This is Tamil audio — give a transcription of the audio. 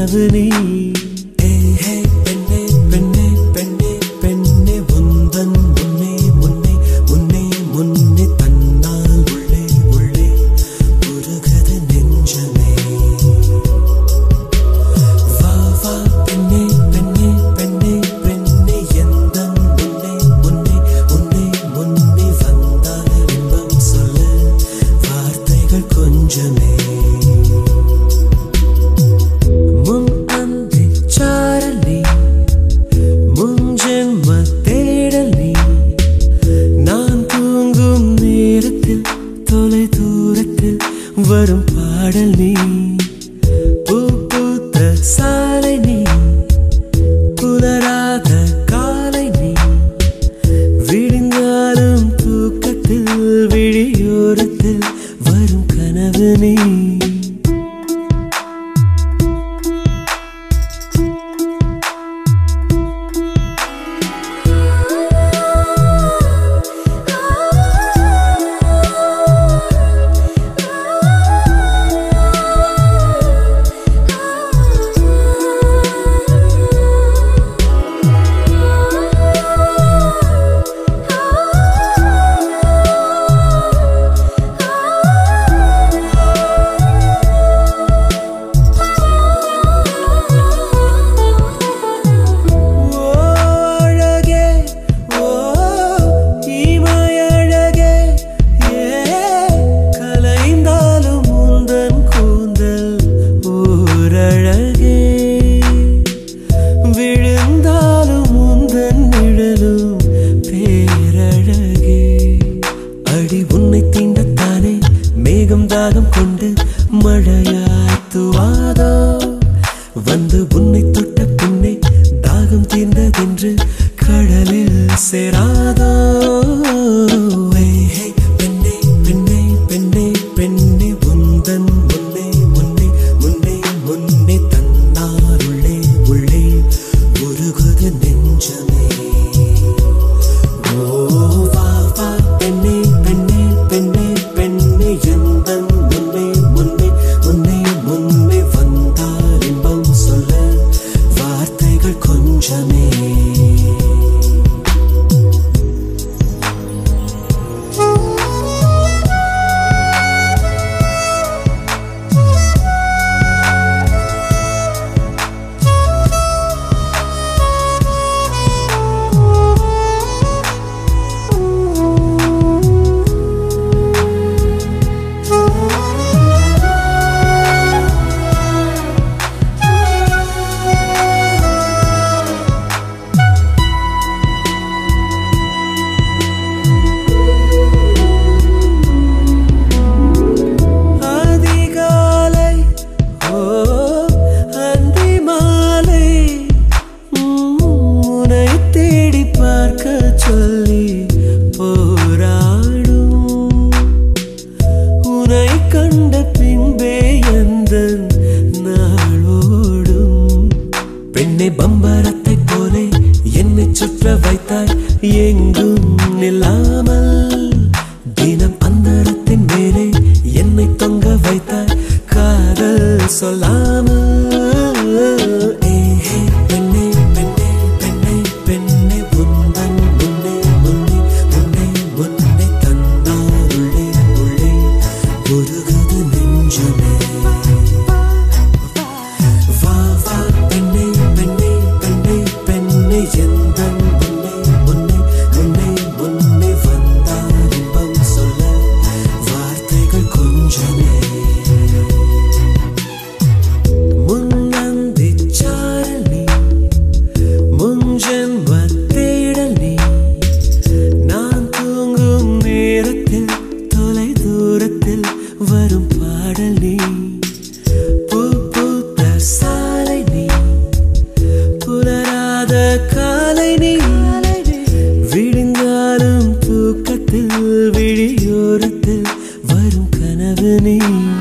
கனவு நீ. கொஞ்சமே. கொஞ்சமே பெண்ணே பம்பரத்தை போலே என்னை சுற்ற வைத்தாய். எங்கும் நில்லாமல் தினம் அந்தரத்தின் மேலே என்னை தொங்க வைத்தாய். காதல் சொல்லாமல் listening